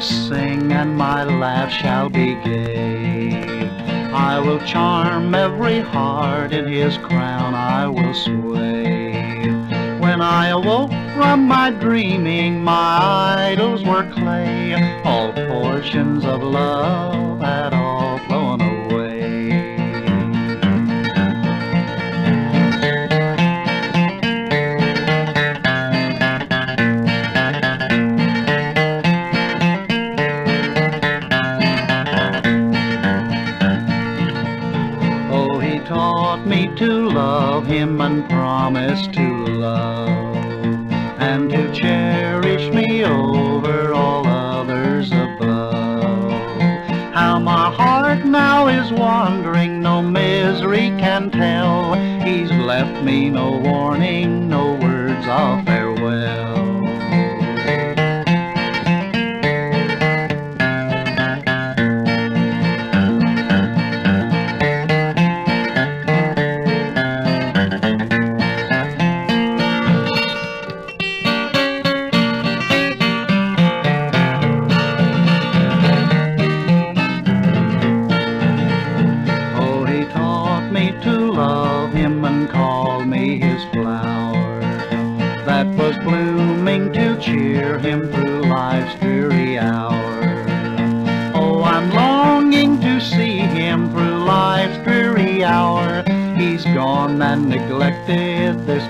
sing and my laugh shall be gay. I will charm every heart in his crown I will sway. When I awoke from my dreaming, my idols were clay, all portions of love had all taught me to love him and promised to love and to cherish me over all others above. How my heart now is wandering, no misery can tell. He's left me no warning, no words of farewell. Love him and call me his flower that was blooming to cheer him through life's dreary hour. Oh, I'm longing to see him through life's dreary hour. He's gone and neglected this